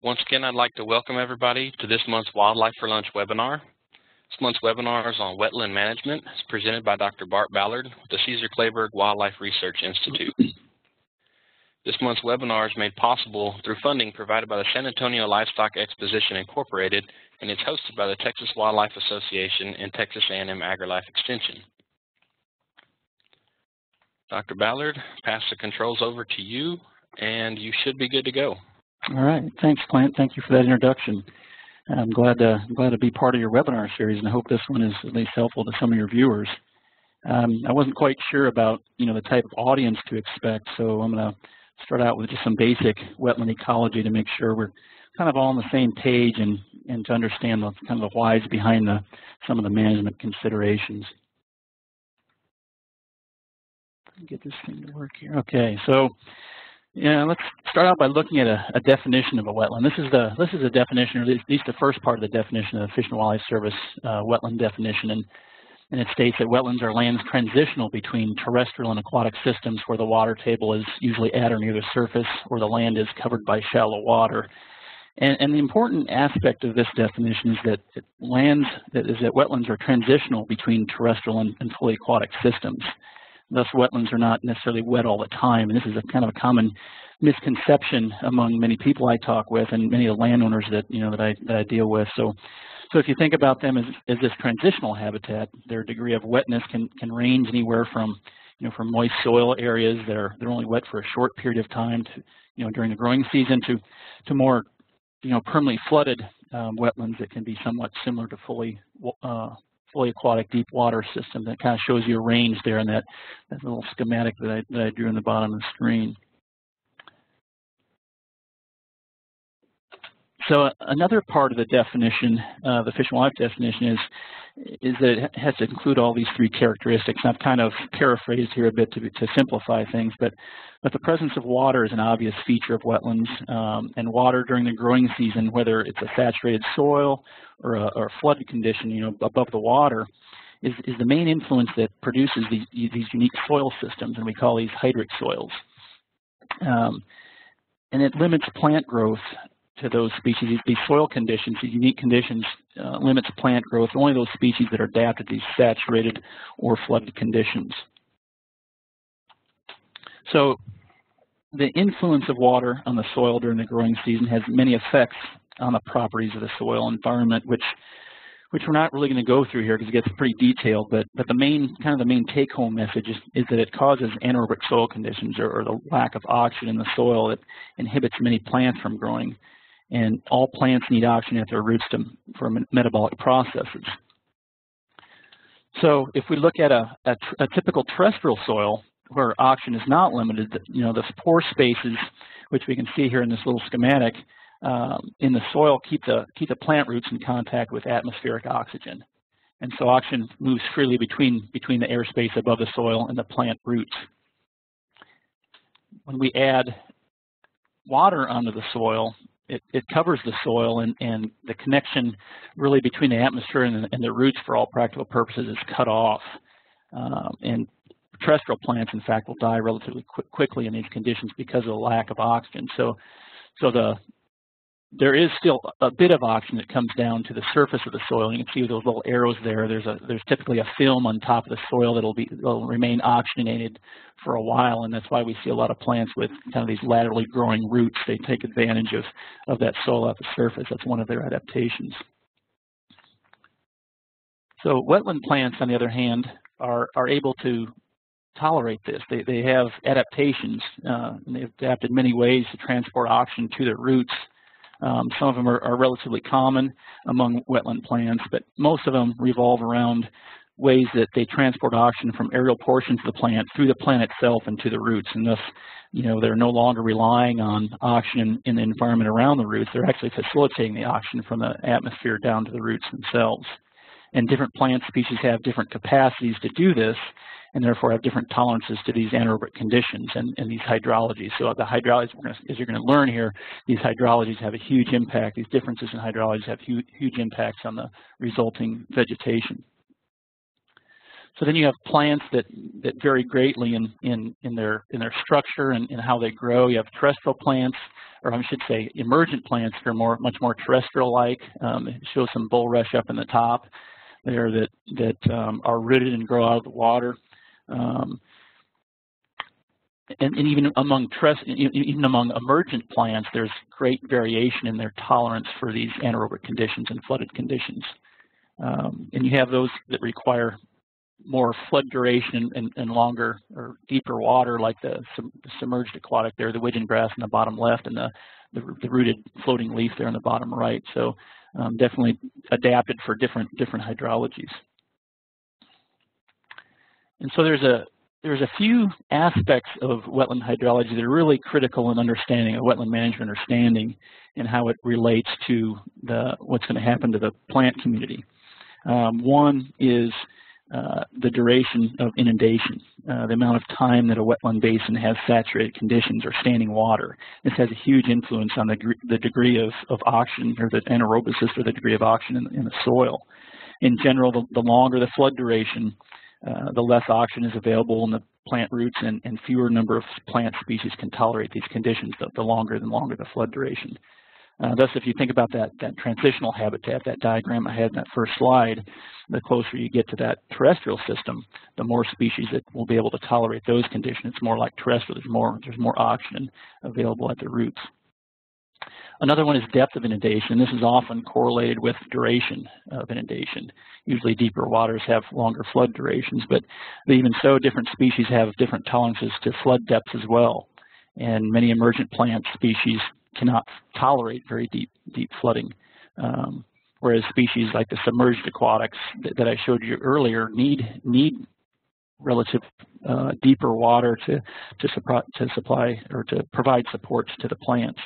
Once again, I'd like to welcome everybody to this month's Wildlife for Lunch webinar. This month's webinar is on wetland management. It's presented by Dr. Bart Ballard with the Caesar Kleberg Wildlife Research Institute. This month's webinar is made possible through funding provided by the San Antonio Livestock Exposition Incorporated and it's hosted by the Texas Wildlife Association and Texas A&M AgriLife Extension. Dr. Ballard, pass the controls over to you and you should be good to go. All right, thanks, Clint. Thank you for that introduction. I'm glad to glad to be part of your webinar series, and I hope this one is at least helpful to some of your viewers. Um, I wasn't quite sure about you know the type of audience to expect, so I'm going to start out with just some basic wetland ecology to make sure we're kind of all on the same page and and to understand the kind of the whys behind the some of the management considerations. Get this thing to work here. Okay, so yeah, let's start out by looking at a, a, definition of a wetland. This is the this is a definition, or at least the first part of the definition of the Fish and Wildlife Service uh, wetland definition, and and it states that wetlands are lands transitional between terrestrial and aquatic systems where the water table is usually at or near the surface, or the land is covered by shallow water. And, and the important aspect of this definition is that lands that is that wetlands are transitional between terrestrial and, and fully aquatic systems. Thus, wetlands are not necessarily wet all the time, and this is a kind of a common misconception among many people I talk with and many of the landowners that you know that I that I deal with. So, so if you think about them as, as this transitional habitat, their degree of wetness can can range anywhere from you know from moist soil areas that are they're only wet for a short period of time to you know during the growing season to to more you know permanently flooded um, wetlands that can be somewhat similar to fully uh, fully aquatic deep water system that kind of shows you a range there in that, that little schematic that I, that I drew in the bottom of the screen. So another part of the definition, uh, the fish and wildlife definition is, is that it has to include all these three characteristics. And I've kind of paraphrased here a bit to, to simplify things, but, but the presence of water is an obvious feature of wetlands. Um, and water during the growing season, whether it's a saturated soil or a, or a flooded condition, you know, above the water, is, is the main influence that produces these, these unique soil systems, and we call these hydric soils. Um, and it limits plant growth to those species. These soil conditions, these unique conditions, uh, limits plant growth. Only those species that are adapted to these saturated or flooded conditions. So the influence of water on the soil during the growing season has many effects on the properties of the soil environment, which which we're not really going to go through here because it gets pretty detailed, but, but the main, kind of the main take-home message is, is that it causes anaerobic soil conditions or, or the lack of oxygen in the soil that inhibits many plants from growing and all plants need oxygen at their roots to, for metabolic processes. So if we look at a, a, a, typical terrestrial soil where oxygen is not limited, you know, the pore spaces, which we can see here in this little schematic, um, in the soil keep the, keep the plant roots in contact with atmospheric oxygen. And so oxygen moves freely between, between the airspace above the soil and the plant roots. When we add water onto the soil, it, it covers the soil and, and the connection really between the atmosphere and the, and the roots for all practical purposes is cut off. Um, and terrestrial plants, in fact, will die relatively quick, quickly in these conditions because of the lack of oxygen. So, so the there is still a bit of oxygen that comes down to the surface of the soil. You can see those little arrows there. There's a there's typically a film on top of the soil that'll be will remain oxygenated for a while, and that's why we see a lot of plants with kind of these laterally growing roots. They take advantage of of that soil at the surface. That's one of their adaptations. So wetland plants, on the other hand, are are able to tolerate this. They they have adaptations. Uh, and they've adapted many ways to transport oxygen to their roots um, some of them are, are, relatively common among wetland plants, but most of them revolve around ways that they transport oxygen from aerial portions of the plant through the plant itself and to the roots. And thus, you know, they're no longer relying on oxygen in the environment around the roots. They're actually facilitating the oxygen from the atmosphere down to the roots themselves. And different plant species have different capacities to do this, and therefore have different tolerances to these anaerobic conditions and, and these hydrologies. So the hydrologies, as you're going to learn here, these hydrologies have a huge impact. These differences in hydrologies have huge, huge impacts on the resulting vegetation. So then you have plants that, that vary greatly in, in, in, their, in their structure and, and how they grow. You have terrestrial plants, or I should say emergent plants that are more, much more terrestrial-like. Um, it shows some bulrush up in the top there that, that um, are rooted and grow out of the water. Um, and, and, even among even among emergent plants, there's great variation in their tolerance for these anaerobic conditions and flooded conditions. Um, and you have those that require more flood duration and, and, longer or deeper water, like the, the, submerged aquatic there, the widgeon grass in the bottom left, and the, the, the rooted floating leaf there in the bottom right. So um, definitely adapted for different different hydrologies. And so there's a there's a few aspects of wetland hydrology that are really critical in understanding of wetland management or standing and how it relates to the what's going to happen to the plant community. Um, one is uh, the duration of inundation, uh, the amount of time that a wetland basin has saturated conditions or standing water. This has a huge influence on the, the degree of, of oxygen or the anaerobicity or the degree of oxygen in, in the soil. In general, the, the longer the flood duration, uh, the less oxygen is available in the plant roots and, and fewer number of plant species can tolerate these conditions, the, the longer and longer the flood duration. Uh, thus, if you think about that, that transitional habitat, that diagram I had in that first slide, the closer you get to that terrestrial system, the more species that will be able to tolerate those conditions. It's more like terrestrial. There's more, there's more oxygen available at the roots. Another one is depth of inundation. This is often correlated with duration of inundation. Usually deeper waters have longer flood durations, but even so, different species have different tolerances to flood depths as well. And many emergent plant species cannot tolerate very deep, deep flooding. Um, whereas species like the submerged aquatics that, that I showed you earlier need need relative uh, deeper water to to, supply, to supply or to provide supports to the plants.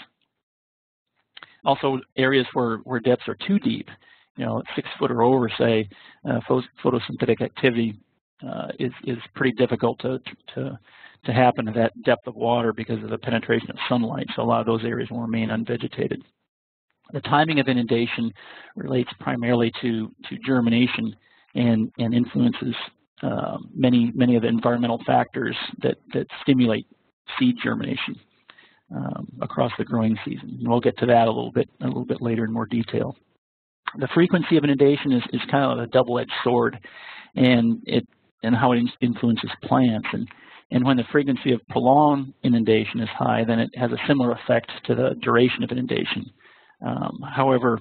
Also, areas where where depths are too deep, you know, six foot or over, say, uh, photosynthetic activity uh, is is pretty difficult to to to happen at that depth of water because of the penetration of sunlight. So a lot of those areas will remain unvegetated. The timing of inundation relates primarily to, to germination and, and influences uh, many, many of the environmental factors that, that stimulate seed germination um, across the growing season. And we'll get to that a little bit a little bit later in more detail. The frequency of inundation is, is kind of a double-edged sword, and it and how it influences plants. And and when the frequency of prolonged inundation is high, then it has a similar effect to the duration of inundation. Um, however,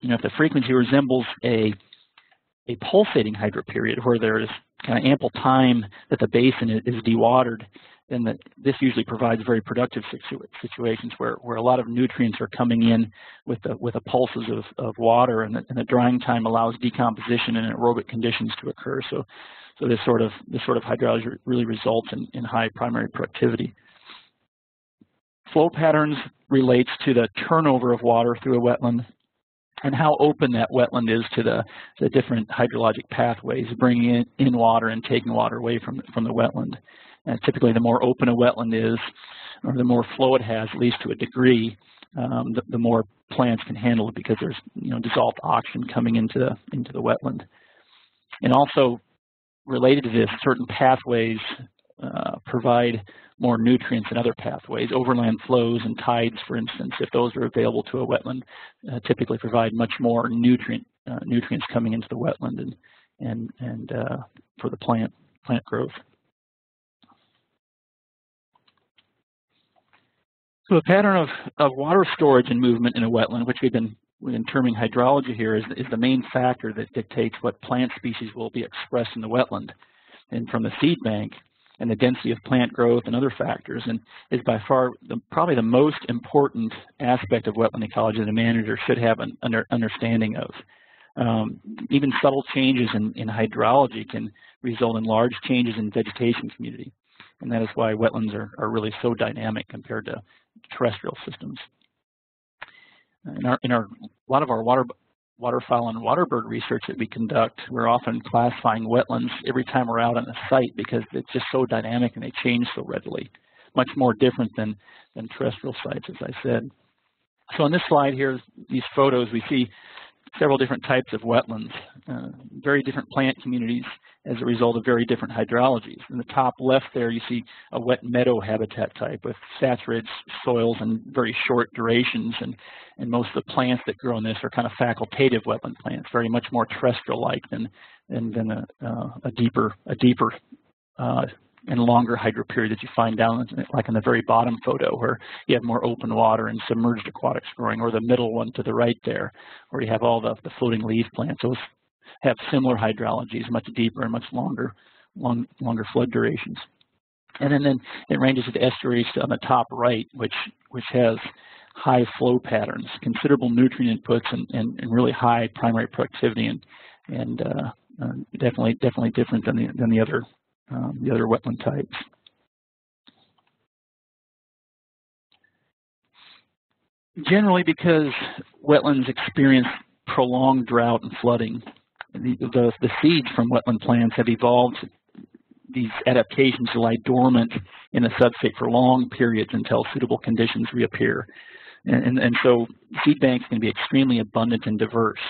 you know, if the frequency resembles a a pulsating hydroperiod where there is kind of ample time that the basin is, is dewatered, then the, this usually provides very productive situ situations where, where a lot of nutrients are coming in with the with the pulses of, of water, and the, and the drying time allows decomposition and aerobic conditions to occur. So so this sort of this sort of hydrology really results in, in high primary productivity. Flow patterns relates to the turnover of water through a wetland and how open that wetland is to the, the different hydrologic pathways, bringing in, in water and taking water away from, from the wetland. And typically the more open a wetland is, or the more flow it has, at least to a degree, um, the, the, more plants can handle it because there's you know dissolved oxygen coming into the, into the wetland. And also related to this, certain pathways uh, provide more nutrients than other pathways. Overland flows and tides, for instance, if those are available to a wetland, uh, typically provide much more nutrient uh, nutrients coming into the wetland and and and uh, for the plant plant growth. So a pattern of, of water storage and movement in a wetland, which we've been in terming hydrology here is, is the main factor that dictates what plant species will be expressed in the wetland and from the seed bank and the density of plant growth and other factors and is by far the, probably the most important aspect of wetland ecology that a manager should have an under, understanding of. Um, even subtle changes in, in hydrology can result in large changes in vegetation community and that is why wetlands are, are really so dynamic compared to terrestrial systems in our in our a lot of our water waterfowl and waterbird research that we conduct, we're often classifying wetlands every time we're out on a site because it's just so dynamic and they change so readily. Much more different than, than terrestrial sites, as I said. So on this slide here, these photos, we see several different types of wetlands. uh, very different plant communities as a result of very different hydrologies. In the top left there, you see a wet meadow habitat type with saturated soils and very short durations. And, and most of the plants that grow in this are kind of facultative wetland plants, very much more terrestrial-like than, than, than a, uh, a deeper, a deeper uh, and longer hydro period that you find down like in the very bottom photo where you have more open water and submerged aquatics growing or the middle one to the right there where you have all the, the floating leaf plants. Those have similar hydrologies, much deeper and much longer, long, longer flood durations. And then, then it ranges to the estuaries on the top right, which, which has high flow patterns, considerable nutrient inputs, and, and, and really high primary productivity, and, and uh, uh, definitely definitely different than the than the other um, the other wetland types. Generally, because wetlands experience prolonged drought and flooding, the, the, the seeds from wetland plants have evolved these adaptations to lie dormant in the substrate for long periods until suitable conditions reappear. And, and, and so seed banks can be extremely abundant and diverse.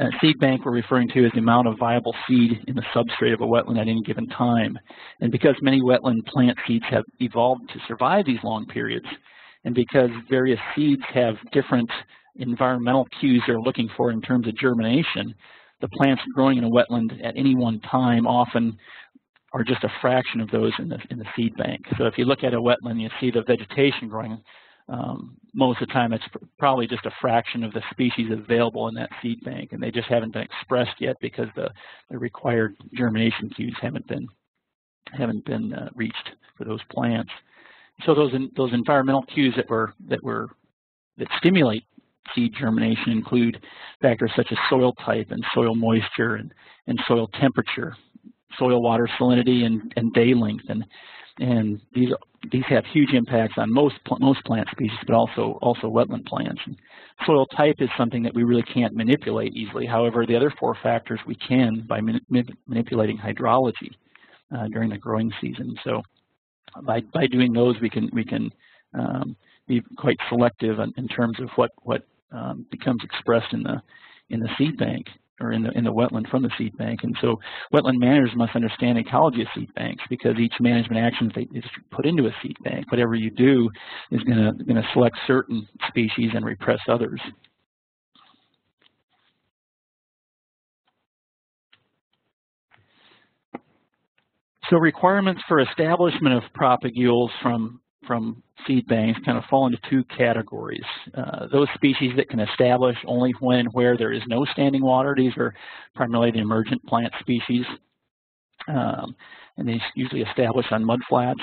Uh, seed bank we're referring to is the amount of viable seed in the substrate of a wetland at any given time. And because many wetland plant seeds have evolved to survive these long periods, and because various seeds have different environmental cues they're looking for in terms of germination, the plants growing in a wetland at any one time often are just a fraction of those in the, in the seed bank. So if you look at a wetland, you see the vegetation growing um, most of the time it's probably just a fraction of the species available in that seed bank, and they just haven't been expressed yet because the, the required germination cues haven't been haven't been uh, reached for those plants. So those in, those environmental cues that were that were that stimulate seed germination include factors such as soil type and soil moisture and, and soil temperature, soil water salinity and, and day length, and and these these have huge impacts on most most plant species, but also also wetland plants. And soil type is something that we really can't manipulate easily. However, the other four factors we can by manipulating hydrology uh, during the growing season. So by by doing those, we can we can um, be quite selective in, in, terms of what what um, becomes expressed in the in the seed bank or in the in the wetland from the seed bank. And so wetland managers must understand ecology of seed banks because each management action they put into a seed bank, whatever you do is going to going to select certain species and repress others. So requirements for establishment of propagules from from seed banks kind of fall into two categories. Uh, those species that can establish only when where there is no standing water, these are primarily the emergent plant species, um, and they usually establish on mudflats,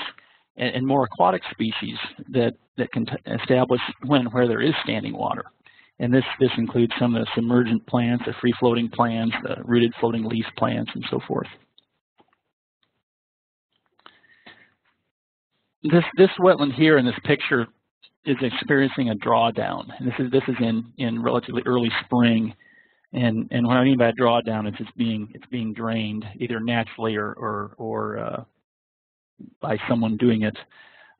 and, and more aquatic species that, that can establish when where there is standing water. And this, this includes some of the submergent plants, the free-floating plants, the rooted floating leaf plants, and so forth. This this wetland here in this picture is experiencing a drawdown. And this is this is in in relatively early spring, and and what I mean by a drawdown is it's being it's being drained either naturally or or or uh, by someone doing it.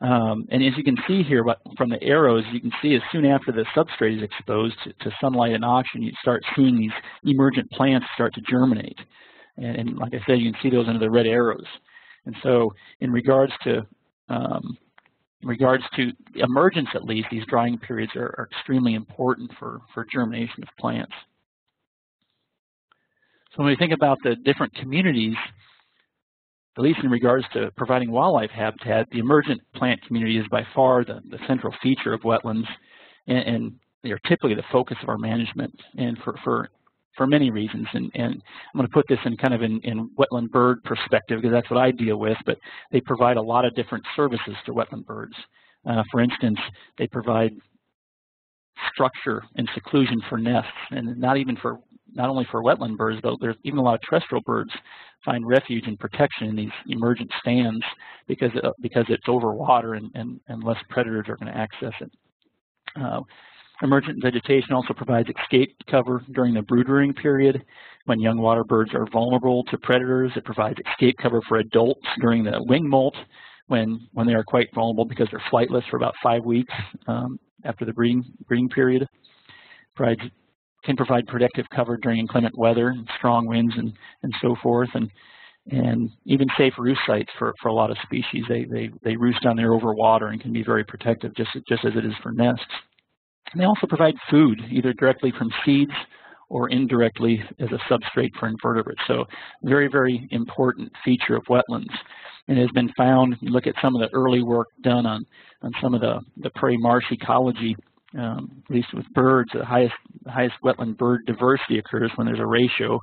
Um, and as you can see here from the arrows, you can see as soon after the substrate is exposed to, to sunlight and oxygen, you start seeing these emergent plants start to germinate. And, and like I said, you can see those under the red arrows. And so in regards to um, in regards to emergence at least, these drying periods are, are, extremely important for, for germination of plants. So when we think about the different communities, at least in regards to providing wildlife habitat, the emergent plant community is by far the, the central feature of wetlands, and, and, they are typically the focus of our management. And for, for for many reasons. And, and I'm going to put this in kind of in, in wetland bird perspective because that's what I deal with, but they provide a lot of different services to wetland birds. Uh, for instance, they provide structure and seclusion for nests, and not even for not only for wetland birds, but there's even a lot of terrestrial birds find refuge and protection in these emergent stands because uh, because it's over water and, and, and less predators are going to access it. Uh, Emergent vegetation also provides escape cover during the brood-rearing period. When young water birds are vulnerable to predators, it provides escape cover for adults during the wing molt when, when they are quite vulnerable because they're flightless for about five weeks um, after the breeding, breeding period. Provides can provide protective cover during inclement weather and strong winds and, and so forth. And, and even safe roost sites for, for a lot of species. They, they, they roost down there over water and can be very protective just, just as it is for nests. And they also provide food, either directly from seeds or indirectly as a substrate for invertebrates. So very, very important feature of wetlands. And it has been found, you look at some of the early work done on, on some of the, the prairie marsh ecology, um, at least with birds, the highest, the highest wetland bird diversity occurs when there's a ratio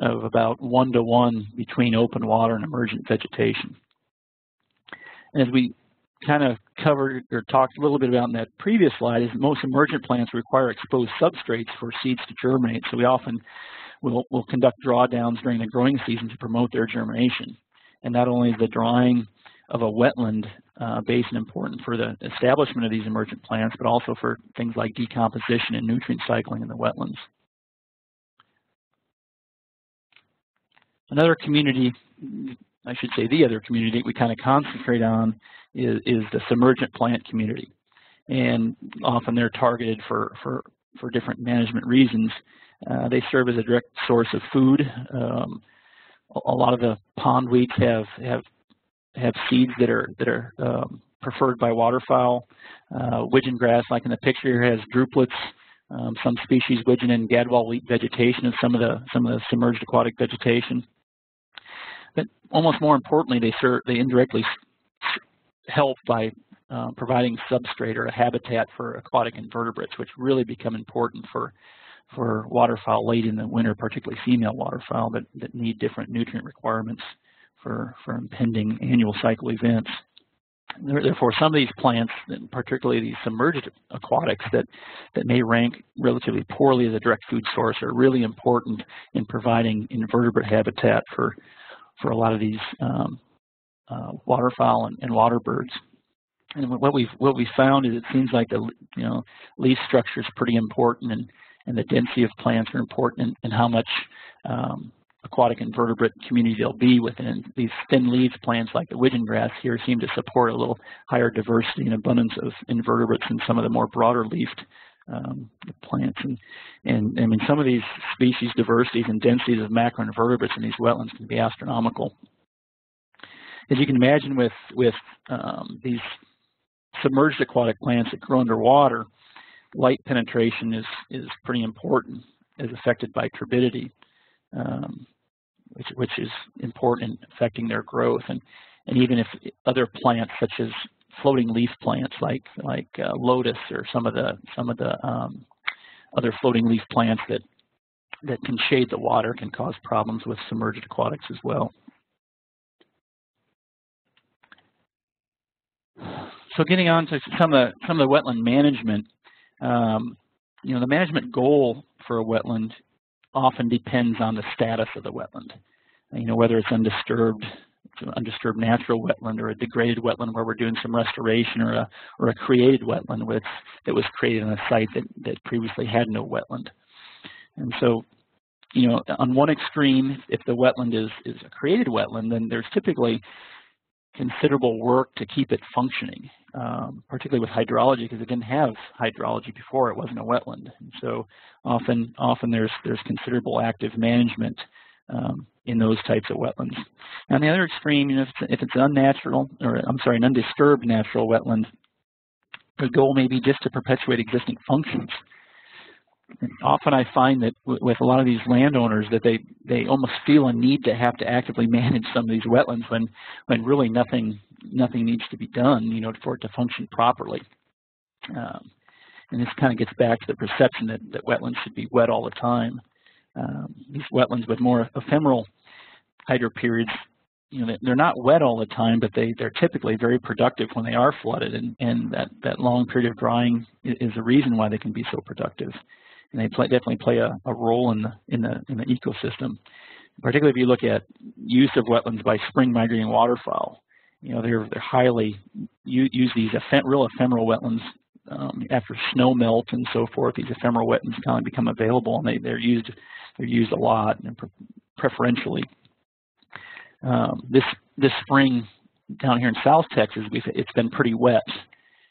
of about one to one between open water and emergent vegetation. And as we kind of covered or talked a little bit about in that previous slide is most emergent plants require exposed substrates for seeds to germinate. So we often will, will conduct drawdowns during the growing season to promote their germination. And not only is the drawing of a wetland uh, basin important for the establishment of these emergent plants, but also for things like decomposition and nutrient cycling in the wetlands. Another community I should say the other community we kind of concentrate on is, is the submergent plant community. And often they're targeted for, for, for different management reasons. Uh, they serve as a direct source of food. Um, a, lot of the pondweeds have, have, have seeds that are, that are um, preferred by waterfowl. Uh, widgeon grass, like in the picture here, has drupelets. Um, some species widgeon and gadwall wheat vegetation and some of the some of the submerged aquatic vegetation. But almost more importantly, they serve, they indirectly help by uh, providing substrate or a habitat for aquatic invertebrates, which really become important for for waterfowl late in the winter, particularly female waterfowl that, that need different nutrient requirements for, for impending annual cycle events. Therefore, some of these plants, particularly these submerged aquatics that, that may rank relatively poorly as a direct food source, are really important in providing invertebrate habitat for for a lot of these um, uh, waterfowl and, and water birds. And what we've what we found is it seems like the you know leaf structure is pretty important, and and the density of plants are important, and, how much um, aquatic invertebrate community there'll be within. These thin-leaved plants like the widgeon grass here seem to support a little higher diversity and abundance of invertebrates than some of the more broader leafed um, plants. And, and, I mean, some of these species diversities and densities of macroinvertebrates in these wetlands can be astronomical. As you can imagine with, with um, these submerged aquatic plants that grow underwater, light penetration is, is pretty important as affected by turbidity, um, which, which is important in affecting their growth. And, and even if other plants such as floating leaf plants like like uh, lotus or some of the some of the um, other floating leaf plants that that can shade the water can cause problems with submerged aquatics as well. So getting on to some of the, some of the wetland management, um, you know, the management goal for a wetland often depends on the status of the wetland. You know, whether it's undisturbed, an undisturbed natural wetland or a degraded wetland where we're doing some restoration or a, or a created wetland with, that was created on a site that, that previously had no wetland. And so, you know, on one extreme, if the wetland is, is a created wetland, then there's typically considerable work to keep it functioning, um, particularly with hydrology, because it didn't have hydrology before; it wasn't a wetland. And so often, often there's there's considerable active management um, in those types of wetlands. On the other extreme, you know, if, it's, if it's unnatural, or I'm sorry, an undisturbed natural wetland, the goal may be just to perpetuate existing functions. Often I find that with a lot of these landowners that they, they almost feel a need to have to actively manage some of these wetlands when, when really nothing, nothing needs to be done, you know, for it to function properly. Um, and this kind of gets back to the perception that, that wetlands should be wet all the time um, these wetlands with more ephemeral hydro periods, you know, they're not wet all the time, but they, they're typically very productive when they are flooded, and, and that, that long period of drying is the reason why they can be so productive. And they play, definitely play a, a role in the, in, the, in the ecosystem. Particularly if you look at use of wetlands by spring migrating waterfowl. You know, they're, they're highly, use these real ephemeral wetlands um, after snow melt and so forth, these ephemeral wetlands kind of become available and they, they're used they're used a lot and preferentially. Um, this this spring down here in South Texas, we've it's been pretty wet,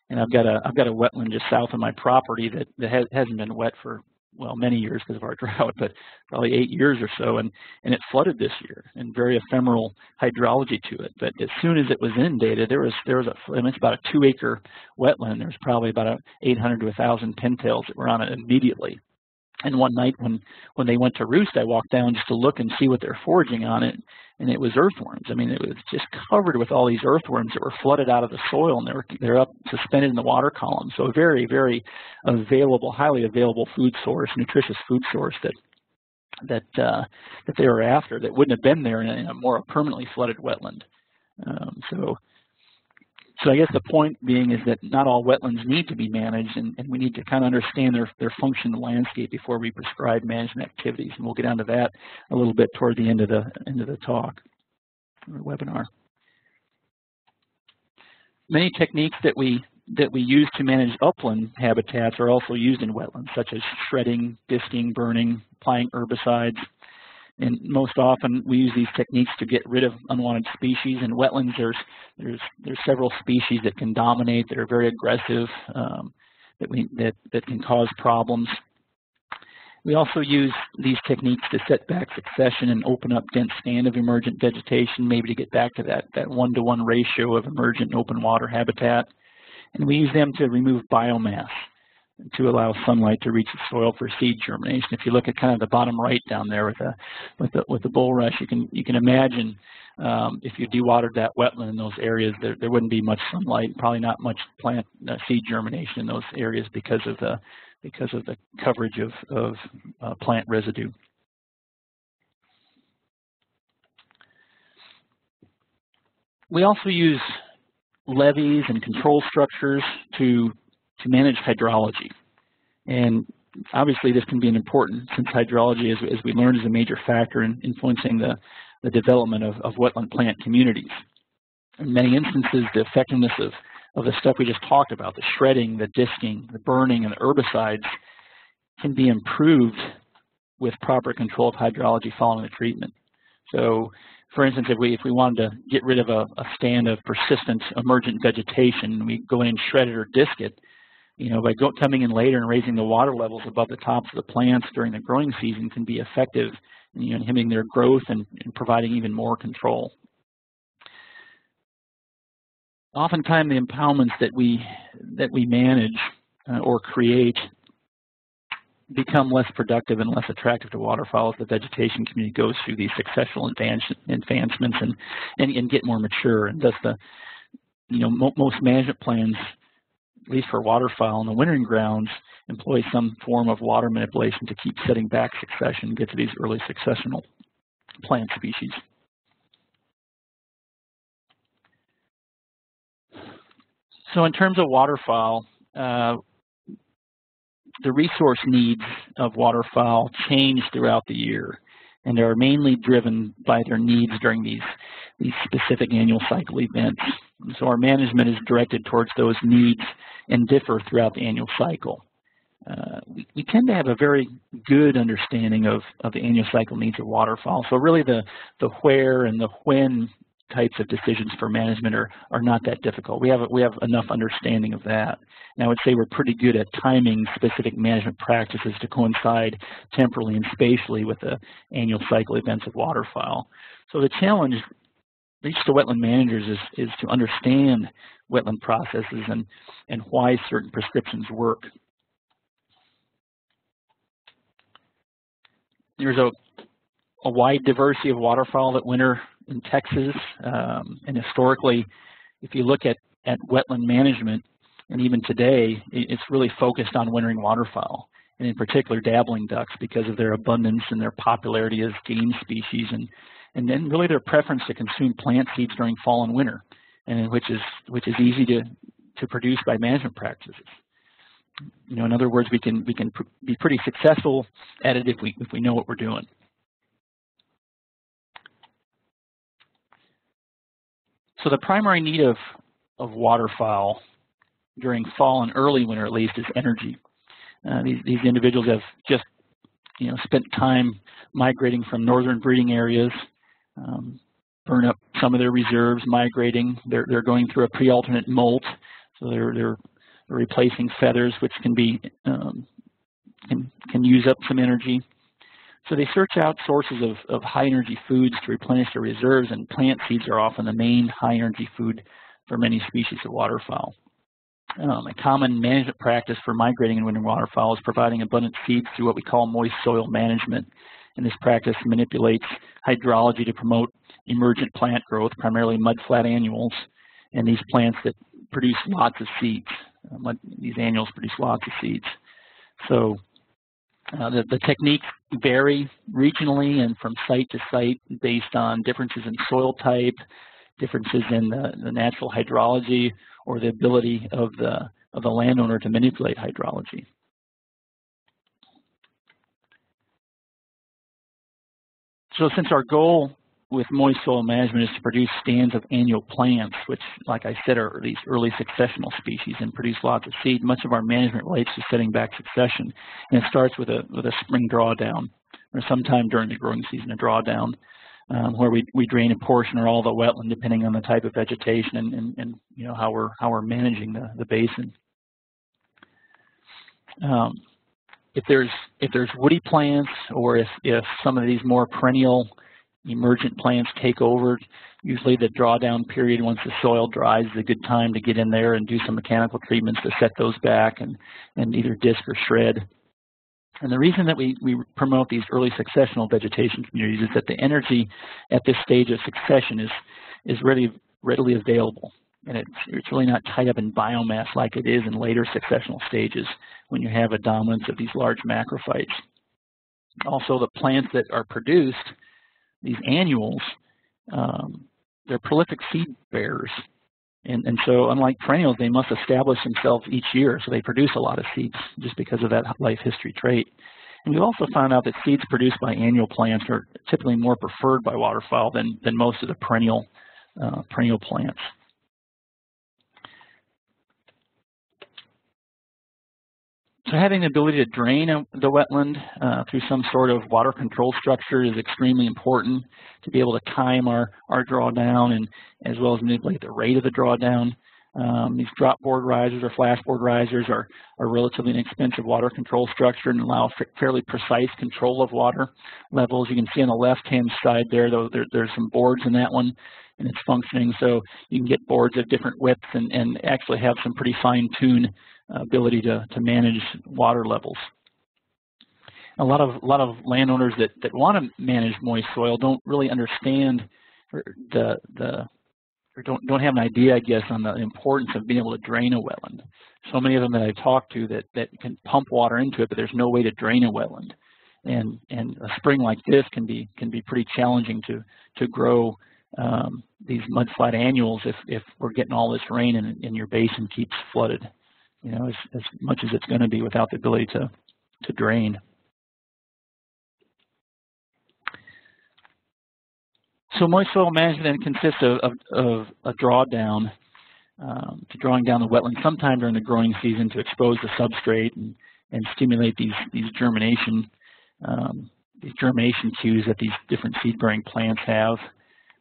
and I've got a I've got a wetland just south of my property that that has, hasn't been wet for well, many years because of our drought, but probably eight years or so, and, and it flooded this year, and very ephemeral hydrology to it. But as soon as it was inundated, there was, there was a, I mean, it's about a two acre wetland. There was probably about a 800 to 1,000 pintails that were on it immediately. And one night when, when they went to roost, I walked down just to look and see what they're foraging on it, and it was earthworms. I mean, it was just covered with all these earthworms that were flooded out of the soil, and they're they're up suspended in the water column. So a very, very available, highly available food source, nutritious food source that that uh, that they were after that wouldn't have been there in a, in a more permanently flooded wetland. Um, so so I guess the point being is that not all wetlands need to be managed, and, and we need to kind of understand their, their function in the landscape before we prescribe management activities. And we'll get onto that a little bit toward the end of the end of the talk or webinar. Many techniques that we that we use to manage upland habitats are also used in wetlands, such as shredding, disking, burning, applying herbicides, and most often we use these techniques to get rid of unwanted species. In wetlands, there's there's there's several species that can dominate that are very aggressive um, that we that that can cause problems. We also use these techniques to set back succession and open up dense stand of emergent vegetation, maybe to get back to that that one-to-one -one ratio of emergent open water habitat. And we use them to remove biomass to allow sunlight to reach the soil for seed germination. If you look at kind of the bottom right down there with the with the with the bulrush, you can you can imagine um, if you dewatered that wetland in those areas, there there wouldn't be much sunlight, probably not much plant uh, seed germination in those areas because of the because of the coverage of of uh, plant residue. We also use levees and control structures to to manage hydrology. And obviously this can be an important, since hydrology, as, as we learned, is a major factor in influencing the, the development of, of wetland plant communities. In many instances, the effectiveness of, of the stuff we just talked about, the shredding, the disking, the burning, and the herbicides, can be improved with proper control of hydrology following the treatment. So for instance, if we if we wanted to get rid of a, a stand of persistent emergent vegetation, we go in and shred it or disc it, you know, by coming in later and raising the water levels above the tops of the plants during the growing season can be effective in you know, inhibiting their growth and, and providing even more control. Oftentimes the impoundments that we that we manage uh, or create become less productive and less attractive to waterfowl as the vegetation community goes through these successful advancements and, and, and get more mature. And thus the, you know, mo most management plans at least for waterfowl in the wintering grounds, employ some form of water manipulation to keep setting back succession and get to these early successional plant species. So in terms of waterfowl, uh, the resource needs of waterfowl change throughout the year and are mainly driven by their needs during these, these specific annual cycle events. And so our management is directed towards those needs and differ throughout the annual cycle. Uh, we, we, tend to have a very good understanding of, of the annual cycle needs of waterfowl. So really the, the where and the when types of decisions for management are, are not that difficult. We have, we have enough understanding of that. And I would say we're pretty good at timing specific management practices to coincide temporally and spatially with the annual cycle events of waterfowl. So the challenge least to wetland managers is, is to understand wetland processes and, and why certain prescriptions work. There's a, a wide diversity of waterfowl that winter in Texas, um, and historically, if you look at, at wetland management, and even today, it's really focused on wintering waterfowl, and in particular dabbling ducks because of their abundance and their popularity as game species, and, and then really their preference to consume plant seeds during fall and winter, and which is which is easy to to produce by management practices. You know, in other words, we can we can pr be pretty successful at it if we if we know what we're doing. So the primary need of, of waterfowl during fall and early winter at least is energy. Uh, these, these individuals have just you know, spent time migrating from northern breeding areas, um, burn up some of their reserves, migrating. They're, they're going through a pre-alternate molt, so they're, they're replacing feathers, which can be um, can, can can use up some energy. So they search out sources of, of high energy foods to replenish their reserves and plant seeds are often the main high energy food for many species of waterfowl. Um, a common management practice for migrating and wintering waterfowl is providing abundant seeds through what we call moist soil management. And this practice manipulates hydrology to promote emergent plant growth, primarily mudflat annuals, and these plants that produce lots of seeds. Mud, these annuals produce lots of seeds. So uh, the, the techniques vary regionally and from site to site based on differences in soil type, differences in the, the natural hydrology, or the ability of the, of the landowner to manipulate hydrology. So since our goal with moist soil management is to produce stands of annual plants, which, like I said, are these early successional species and produce lots of seed. Much of our management relates to setting back succession, and it starts with a with a spring drawdown, or sometime during the growing season, a drawdown, um, where we we drain a portion or all the wetland, depending on the type of vegetation and, and, and you know how we're how we're managing the the basin. Um, if there's if there's woody plants or if if some of these more perennial emergent plants take over. Usually the drawdown period, once the soil dries, is a good time to get in there and do some mechanical treatments to set those back and, and either disc or shred. And the reason that we, we promote these early successional vegetation communities is that the energy at this stage of succession is, is ready, readily available. And it's, it's really not tied up in biomass like it is in later successional stages when you have a dominance of these large macrophytes. Also, the plants that are produced these annuals, um, they're prolific seed bearers. And, and so unlike perennials, they must establish themselves each year. So they produce a lot of seeds just because of that life history trait. And we've also found out that seeds produced by annual plants are typically more preferred by waterfowl than, than most of the perennial, uh, perennial plants. So having the ability to drain the wetland uh, through some sort of water control structure is extremely important to be able to time our, our drawdown and as well as manipulate the rate of the drawdown. Um, these drop board risers or flashboard risers are, are relatively inexpensive water control structure and allow fairly precise control of water levels. You can see on the left-hand side there, though, there, there's some boards in that one and it's functioning. So you can get boards of different widths and, and actually have some pretty fine-tuned ability to, to manage water levels. A lot of a lot of landowners that, that want to manage moist soil don't really understand the the or don't don't have an idea, I guess, on the importance of being able to drain a wetland. So many of them that I talk to that that can pump water into it, but there's no way to drain a wetland. And and a spring like this can be can be pretty challenging to to grow um, these mudflat annuals if if we're getting all this rain and, and your basin keeps flooded you know, as, as much as it's going to be without the ability to, to drain. So moist soil management consists of, of, of a drawdown um, to drawing down the wetland sometime during the growing season to expose the substrate and, and stimulate these, these germination um, these germination cues that these different seed-bearing plants have.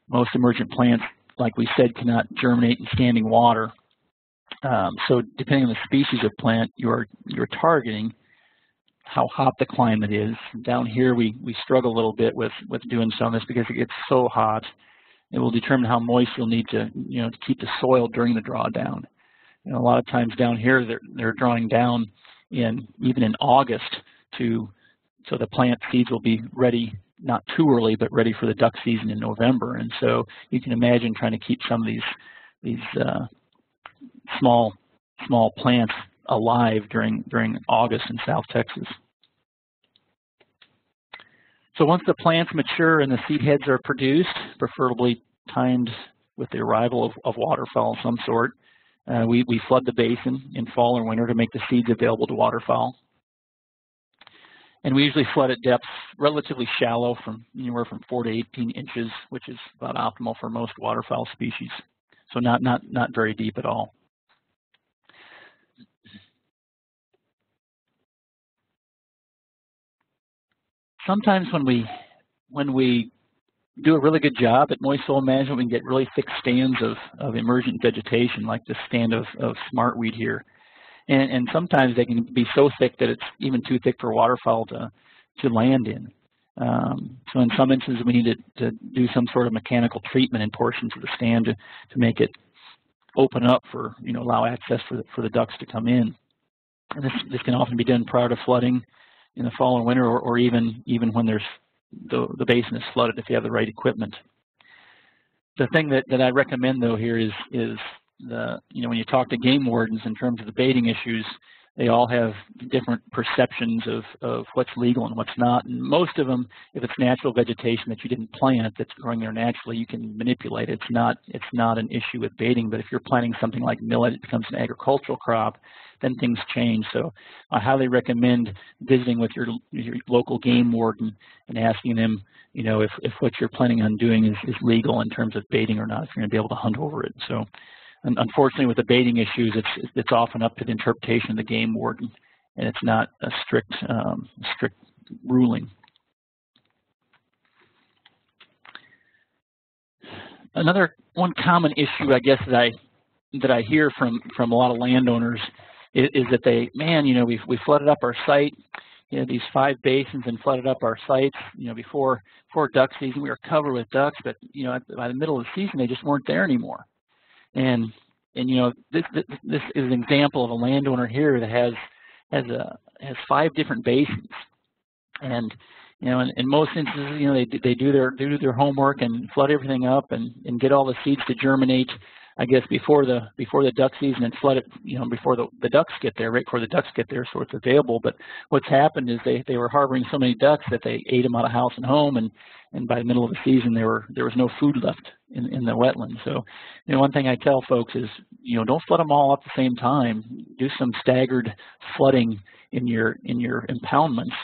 Most emergent plants, like we said, cannot germinate in standing water. Um, so depending on the species of plant you're you're targeting, how hot the climate is. Down here we we struggle a little bit with with doing some of this because it gets so hot. It will determine how moist you'll need to you know to keep the soil during the drawdown. Know, a lot of times down here they're they're drawing down in even in August to so the plant seeds will be ready not too early but ready for the duck season in November. And so you can imagine trying to keep some of these these uh, small small plants alive during during August in South Texas. So once the plants mature and the seed heads are produced, preferably timed with the arrival of, of waterfowl of some sort, uh, we, we flood the basin in fall or winter to make the seeds available to waterfowl. And we usually flood at depths relatively shallow from anywhere from 4 to 18 inches, which is about optimal for most waterfowl species. So not, not, not very deep at all. Sometimes when we when we do a really good job at moist soil management, we can get really thick stands of, of emergent vegetation, like this stand of, of smartweed here. and, and sometimes they can be so thick that it's even too thick for waterfowl to, to land in. Um, so in some instances, we need to, to, do some sort of mechanical treatment in portions of the stand to, to make it open up for, you know, allow access for the, for the ducks to come in. And this, this can often be done prior to flooding in the fall and winter or, or even, even when there's the, the basin is flooded if you have the right equipment. The thing that, that I recommend though here is, is the, you know, when you talk to game wardens in terms of the baiting issues, they all have different perceptions of, of what's legal and what's not. And most of them, if it's natural vegetation that you didn't plant that's growing there naturally, you can manipulate it. It's not, it's not an issue with baiting, but if you're planting something like millet, it becomes an agricultural crop, then things change. So I highly recommend visiting with your, your local game warden and asking them, you know, if, if what you're planning on doing is, is legal in terms of baiting or not, if you're going to be able to hunt over it. So and unfortunately, with the baiting issues, it's it's often up to the interpretation of the game warden, and it's not a strict um, strict ruling. Another one common issue, I guess, that I that I hear from from a lot of landowners is, is that they, man, you know, we've we flooded up our site, you know, these five basins and flooded up our sites, you know, before before duck season, we were covered with ducks, but you know, by the middle of the season, they just weren't there anymore. And and you know this, this is an example of a landowner here that has has a has five different basins, and you know in, in most instances you know they they do their do their homework and flood everything up and and get all the seeds to germinate I guess before the before the duck season and flood it, you know, before the, the ducks get there, right before the ducks get there, so it's available. But what's happened is they they were harboring so many ducks that they ate them out of house and home, and and by the middle of the season there were there was no food left in in the wetland. So, you know, one thing I tell folks is, you know, don't flood them all at the same time. Do some staggered flooding in your in your impoundments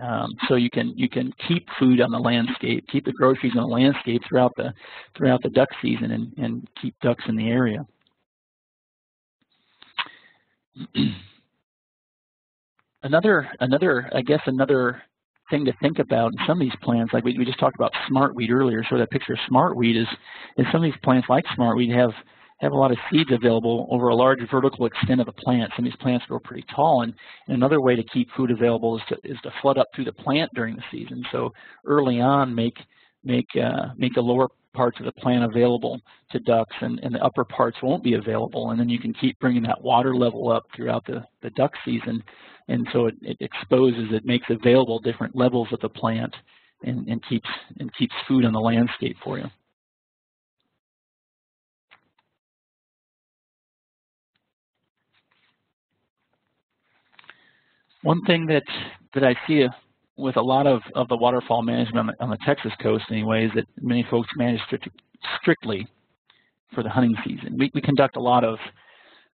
um, so you can you can keep food on the landscape, keep the groceries on the landscape throughout the throughout the duck season, and and keep ducks in the area. another another I guess another thing to think about in some of these plants, like we, we just talked about smartweed earlier. So that picture of smartweed is is some of these plants like smartweed have have a lot of seeds available over a large vertical extent of the plant. Of these plants grow pretty tall, and, and another way to keep food available is to, is to flood up through the plant during the season. So early on, make make uh, make the lower parts of the plant available to ducks, and, and the upper parts won't be available. And then you can keep bringing that water level up throughout the, the duck season, and so it, it exposes, it makes available different levels of the plant, and, and keeps and keeps food on the landscape for you. One thing that that I see with a lot of, of the waterfowl management on the, on the Texas coast anyway is that many folks manage strict, strictly for the hunting season. We, we conduct a lot of,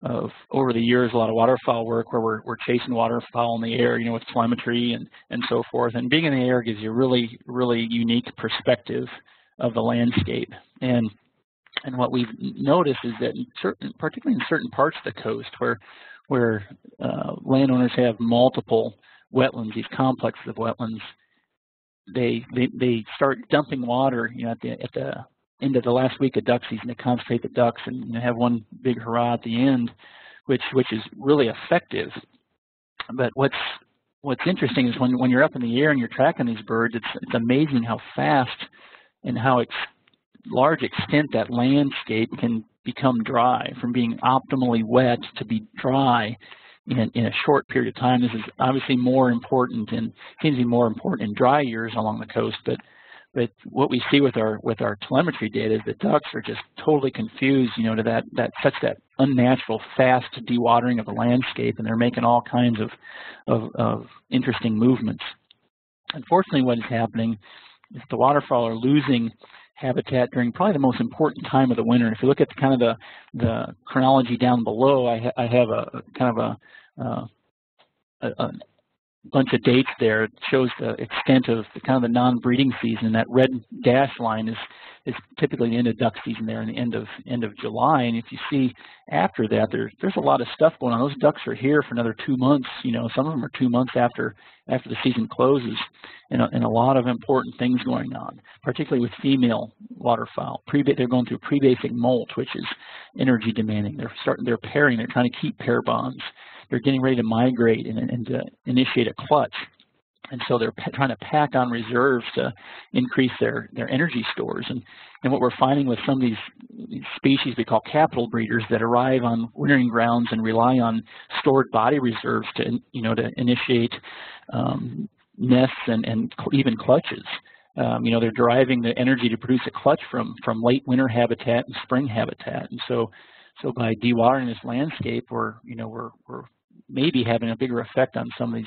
of, over the years, a lot of waterfowl work where we're, we're chasing waterfowl in the air, you know, with telemetry and, and so forth. And being in the air gives you a really, really unique perspective of the landscape. And and what we've noticed is that in certain, particularly in certain parts of the coast where where uh, landowners have multiple wetlands, these complexes of wetlands, they, they they start dumping water, you know, at the at the end of the last week of duck season to concentrate the ducks and you know, have one big hurrah at the end, which which is really effective. But what's what's interesting is when when you're up in the air and you're tracking these birds, it's it's amazing how fast and how ex large extent that landscape can become dry, from being optimally wet to be dry in, in a short period of time. This is obviously more important and seems to be more important in dry years along the coast, but but what we see with our with our telemetry data is that ducks are just totally confused, you know, to that that such that unnatural fast dewatering of the landscape, and they're making all kinds of of, of interesting movements. Unfortunately, what is happening is the waterfowl are losing habitat during probably the most important time of the winter. And if you look at the, kind of the, the chronology down below, I, ha I have a, kind of a, uh, a, bunch of dates there. It shows the extent of the kind of the non-breeding season. That red dash line is is typically the end of duck season there, and the end of end of July. And if you see after that, there's there's a lot of stuff going on. Those ducks are here for another two months. You know, some of them are two months after after the season closes, and a, and a lot of important things going on, particularly with female waterfowl. Pre they're going through pre-basic molt, which is energy demanding. They're starting, they're pairing. They're trying to keep pair bonds they're getting ready to migrate and, and to initiate a clutch. And so they're trying to pack on reserves to increase their, their energy stores. And, and what we're finding with some of these, these species we call capital breeders that arrive on wintering grounds and rely on stored body reserves to, you know, to initiate um, nests and, and even clutches. Um, you know, they're deriving the energy to produce a clutch from, from late winter habitat and spring habitat. And so, so by dewatering this landscape, we're, you know, we're, we're maybe having a bigger effect on some of these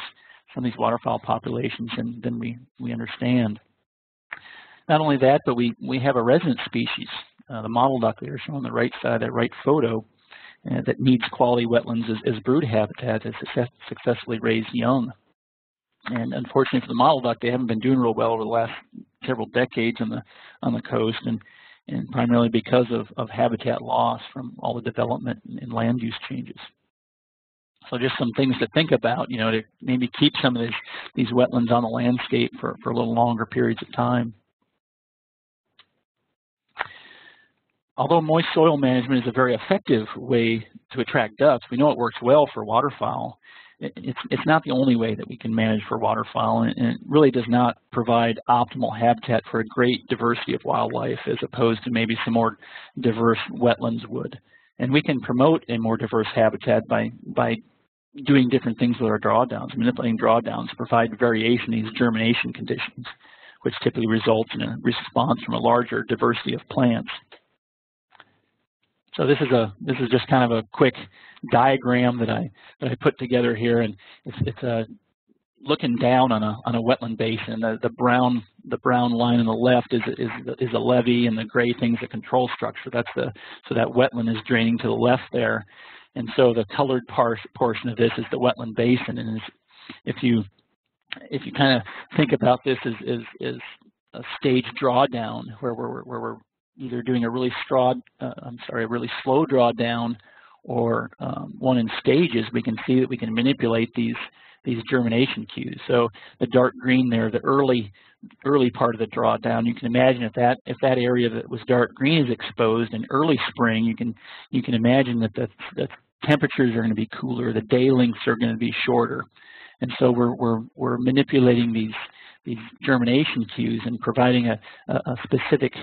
some of these waterfowl populations than, than we, we understand. Not only that, but we, we have a resident species, uh, the mottle duck there shown on the right side, that right photo, uh, that needs quality wetlands as, as brood habitat to success, successfully raise young. And unfortunately for the mottle duck, they haven't been doing real well over the last several decades on the on the coast, and and primarily because of, of habitat loss from all the development and land use changes. So just some things to think about, you know, to maybe keep some of these, these wetlands on the landscape for, for a little longer periods of time. Although moist soil management is a very effective way to attract ducks, we know it works well for waterfowl. It's, it's not the only way that we can manage for waterfowl, and it really does not provide optimal habitat for a great diversity of wildlife as opposed to maybe some more diverse wetlands would. And we can promote a more diverse habitat by, by doing different things with our drawdowns, manipulating drawdowns, to provide variation in these germination conditions, which typically results in a response from a larger diversity of plants. So this is a this is just kind of a quick diagram that I that I put together here, and it's it's a looking down on a on a wetland basin. The the brown the brown line on the left is is is a levee, and the gray thing is a control structure. That's the so that wetland is draining to the left there, and so the colored portion of this is the wetland basin. And if you if you kind of think about this as, as, as a stage drawdown where we're, where we're either doing a really straw, uh, I'm sorry, a really slow drawdown or um, one in stages, we can see that we can manipulate these these germination cues. So the dark green there, the early early part of the drawdown, you can imagine if that if that area that was dark green is exposed in early spring, you can you can imagine that the, the temperatures are going to be cooler, the day lengths are going to be shorter. And so we're, we're, we're manipulating these, these germination cues and providing a, a specific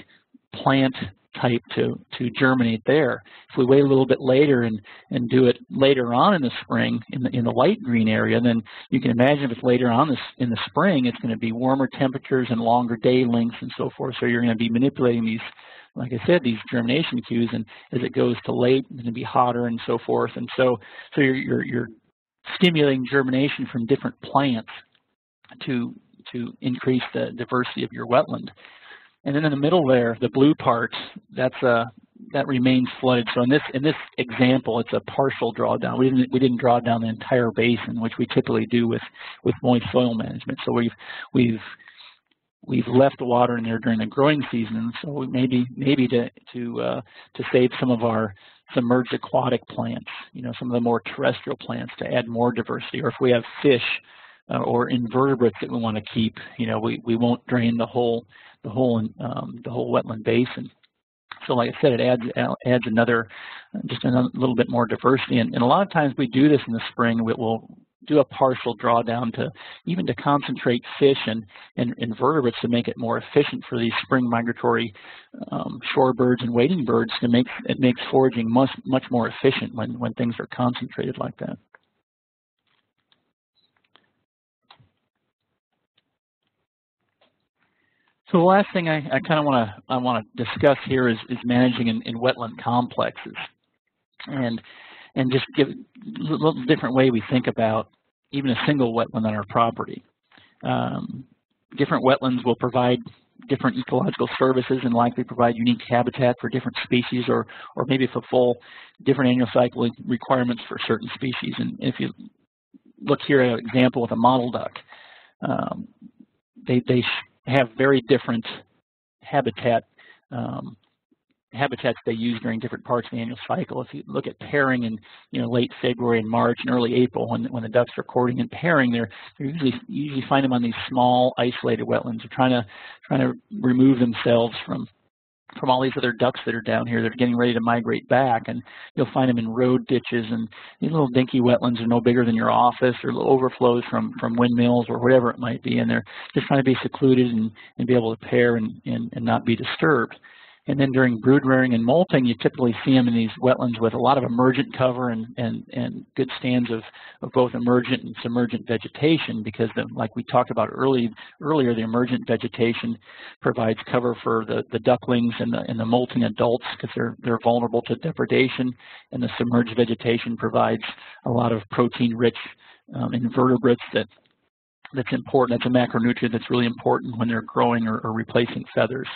plant type to, to germinate there. If we wait a little bit later and, and do it later on in the spring in the, in the light green area, then you can imagine if it's later on this, in the spring, it's going to be warmer temperatures and longer day lengths and so forth. So you're going to be manipulating these like I said, these germination cues, and as it goes to late, it's going to be hotter and so forth. And so, so you're, you're, you're stimulating germination from different plants to to increase the diversity of your wetland. And then in the middle there, the blue part, that's a uh, that remains flooded. So in this in this example, it's a partial drawdown. We didn't we didn't draw down the entire basin, which we typically do with with moist soil management. So we've we've we've left the water in there during the growing season, so maybe maybe to to uh, to save some of our submerged aquatic plants, you know, some of the more terrestrial plants to add more diversity, or if we have fish uh, or invertebrates that we want to keep, you know, we we won't drain the whole the whole um, the whole wetland basin. So like I said, it adds adds another, just a little bit more diversity. And, and a lot of times we do this in the spring. We, will do a partial drawdown to even to concentrate fish and, and invertebrates to make it more efficient for these spring migratory um, shorebirds and wading birds to make it makes foraging much much more efficient when, when things are concentrated like that. So the last thing I, I kind of want to I want to discuss here is, is managing in, in wetland complexes, and and just give a little different way we think about even a single wetland on our property. Um, different wetlands will provide different ecological services and likely provide unique habitat for different species or, or maybe fulfill different annual cycle requirements for certain species. And if you look here at an example with a mottle duck. Um, they, they have very different habitat um, habitats they use during different parts of the annual cycle. If you look at pairing in you know late February and March and early April, when when the ducks are courting and pairing, they're, they're usually you usually find them on these small isolated wetlands. They're trying to trying to remove themselves from from all these other ducks that are down here that are getting ready to migrate back. And you'll find them in road ditches and these little dinky wetlands are no bigger than your office or overflows from, from windmills or whatever it might be. And they're just trying to be secluded and, and be able to pair and, and, and not be disturbed. And then during brood rearing and molting, you typically see them in these wetlands with a lot of emergent cover and, and, and good stands of, of both emergent and submergent vegetation because, the, like we talked about early, earlier, the emergent vegetation provides cover for the, the ducklings and the, and the molting adults because they're, they're vulnerable to depredation, and the submerged vegetation provides a lot of protein-rich um, invertebrates that that's important. That's a macronutrient that's really important when they're growing or, or replacing feathers.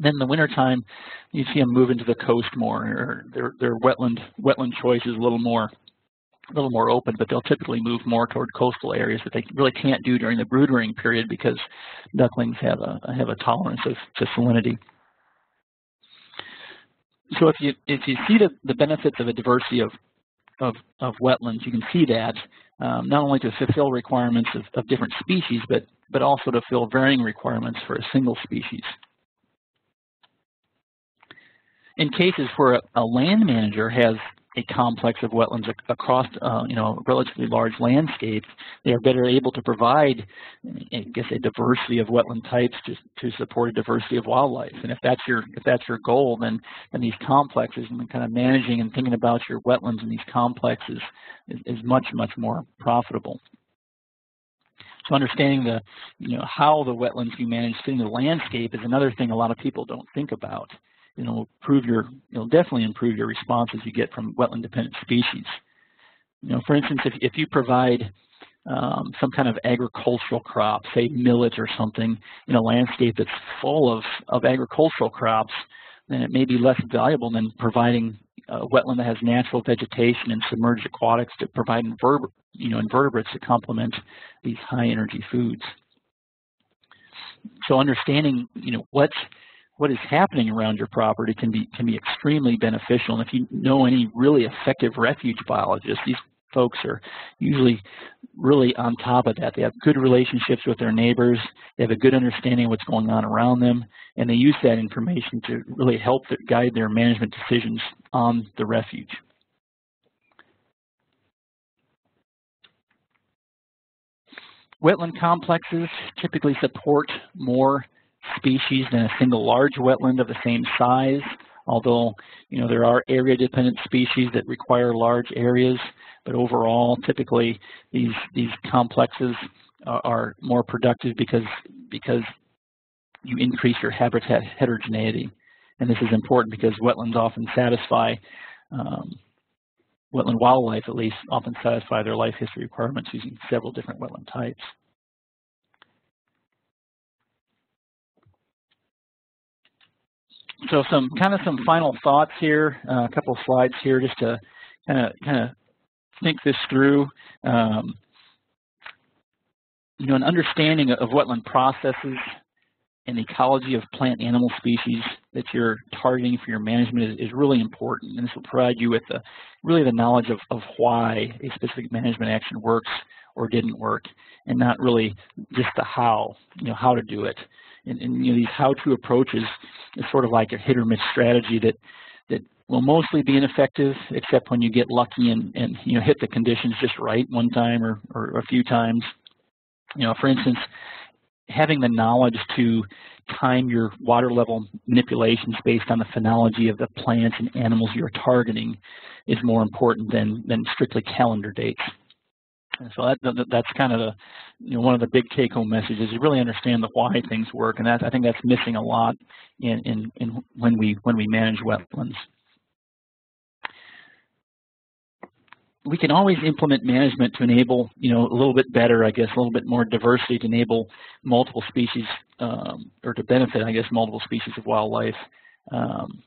Then in the wintertime, you see them move into the coast more, or their, their wetland wetland choice is a little more a little more open, but they'll typically move more toward coastal areas that they really can't do during the brood rearing period because ducklings have a have a tolerance of, to salinity. So if you if you see the, the benefits of a diversity of of, of wetlands, you can see that um, not only to fulfill requirements of, of different species, but but also to fill varying requirements for a single species in cases where a, a land manager has a complex of wetlands ac across, uh, you know, relatively large landscapes, they are better able to provide, I guess, a diversity of wetland types to, to support a diversity of wildlife. And if that's your if that's your goal, then then these complexes and kind of managing and thinking about your wetlands in these complexes is, is much much more profitable. So understanding the, you know, how the wetlands you manage fit in the landscape is another thing a lot of people don't think about you know, improve your, you'll definitely improve your responses you get from wetland-dependent species. You know, for instance, if, if you provide um, some kind of agricultural crop, say millet or something, in a landscape that's full of, of agricultural crops, then it may be less valuable than providing a wetland that has natural vegetation and submerged aquatics to provide you know, invertebrates to complement these high energy foods. So understanding, you know, what's what is happening around your property can be can be extremely beneficial. And if you know any really effective refuge biologists, these folks are usually really on top of that. They have good relationships with their neighbors. They have a good understanding of what's going on around them, and they use that information to really help guide their management decisions on the refuge. Wetland complexes typically support more species than a single large wetland of the same size, although you know there are area-dependent species that require large areas, but overall, typically these these complexes are, are more productive because because you increase your habitat heterogeneity, and this is important because wetlands often satisfy um, wetland wildlife at least often satisfy their life history requirements using several different wetland types. So some kind of some final thoughts here, uh, a couple of slides here just to kind of kind of think this through. Um, you know, an understanding of wetland processes and the ecology of plant animal species that you're targeting for your management is, is really important. And this will provide you with the, really the knowledge of, of why a specific management action works or didn't work, and not really just the how, you know, how to do it and, and you know, these how-to approaches is sort of like a hit or miss strategy that that will mostly be ineffective, except when you get lucky and, and you know hit the conditions just right one time or, or a few times. You know, for instance, having the knowledge to time your water level manipulations based on the phenology of the plants and animals you're targeting is more important than, than strictly calendar dates. And so that, that, that's kind of the, you know, one of the big take-home messages. You really understand the why things work, and that I think that's missing a lot in, in, in when we when we manage wetlands. We can always implement management to enable, you know, a little bit better, I guess, a little bit more diversity to enable multiple species, um, or to benefit, I guess, multiple species of wildlife. Um,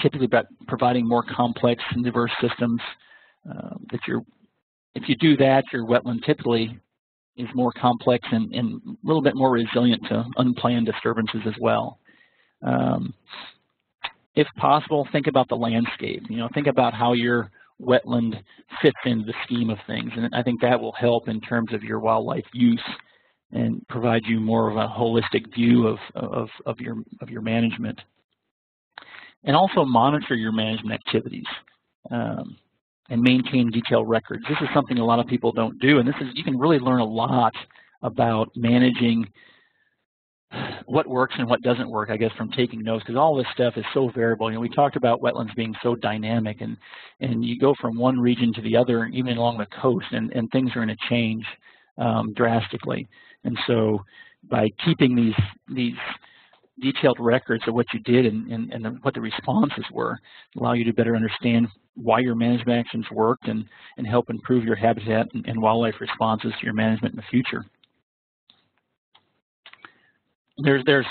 typically, about providing more complex and diverse systems uh, that you're if you do that, your wetland typically is more complex and, and a little bit more resilient to unplanned disturbances as well. Um, if possible, think about the landscape. You know, think about how your wetland fits into the scheme of things, and I think that will help in terms of your wildlife use and provide you more of a holistic view of, of, of your of your management. And also monitor your management activities. Um, and maintain detailed records. This is something a lot of people don't do, and this is you can really learn a lot about managing what works and what doesn't work, I guess, from taking notes, because all this stuff is so variable. You know, we talked about wetlands being so dynamic, and and you go from one region to the other, even along the coast, and and things are going to change um, drastically. And so, by keeping these these detailed records of what you did and, and, and what the responses were, allow you to better understand why your management actions worked and, and help improve your habitat and, and wildlife responses to your management in the future. There's, there's,